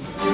King.